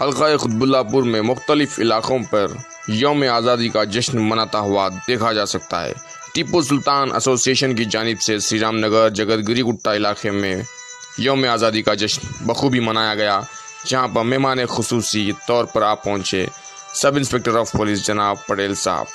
हल्का खुतबुल्लापुर में मुख्तलिफ़ इलाक़ों पर योम आज़ादी का जश्न मनाता हुआ देखा जा सकता है। टीपू सुल्तान एसोसिएशन की जानब से श्री रामनगर जगतगिरी गुट्टा इलाके में योम आज़ादी का जश्न बखूबी मनाया गया, जहाँ पर मेहमान खसूसी तौर पर आप पहुँचे। सब इंस्पेक्टर ऑफ़ पुलिस जनाब पटेल साहब।